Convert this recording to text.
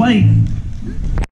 Wait.